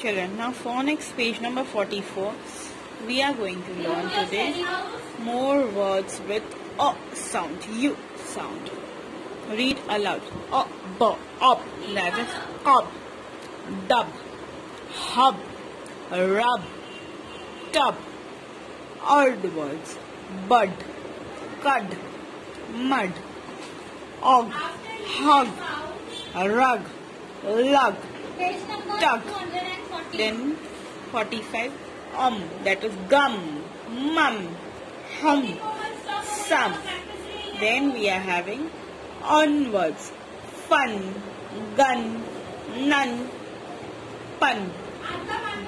children. Now phonics page number 44. We are going to learn today more words with o sound, u sound. Read aloud. O, b, op, that is up. Dub, hub, rub, tub. Odd words. Bud, cud, mud, og, hug, rug, lug, Page number Tuck. 240. then 45 um that is gum. Mum. Hum. Some then we are having onwards. Fun. Gun. None. Pun.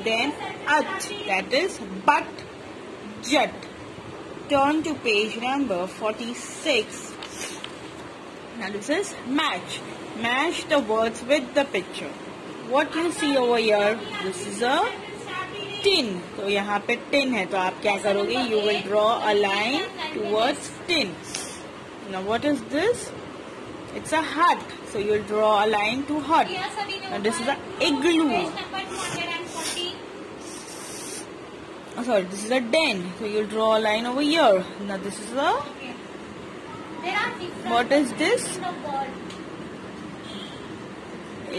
Then at. That is but. Jut. Turn to page number 46 now this is match. Match the words with the picture what you see over here this is a tin तो यहाँ पे tin है तो आप क्या करोगे you will draw a line towards tin now what is this it's a hut so you will draw a line to hut now this is a igloo Page number 240. oh, sorry this is a den so you will draw a line over here now this is a What is this?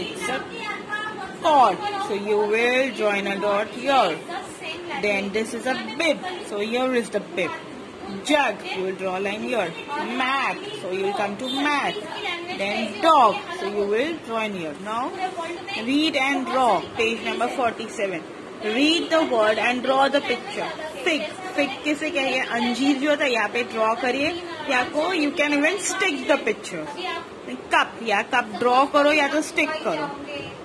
it's a cord so you will join a dot here Then this is a bib. So here is the bib. Jug. You will draw a line here. Mat. So you will come to mat. Then dog. So you will join here. Now read and draw. Page number 47. Read the word and draw the picture. Fig. Fig किसे कहिए अंजीर जो होता है यहाँ पे draw करिए या को you can even stick the picture cup या कप ड्रॉ करो या तो स्टिक करो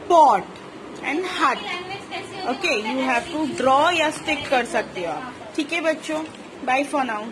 pot And heart okay you have to draw या स्टिक कर सकते हो आप। ठीक है बच्चों? Bye for now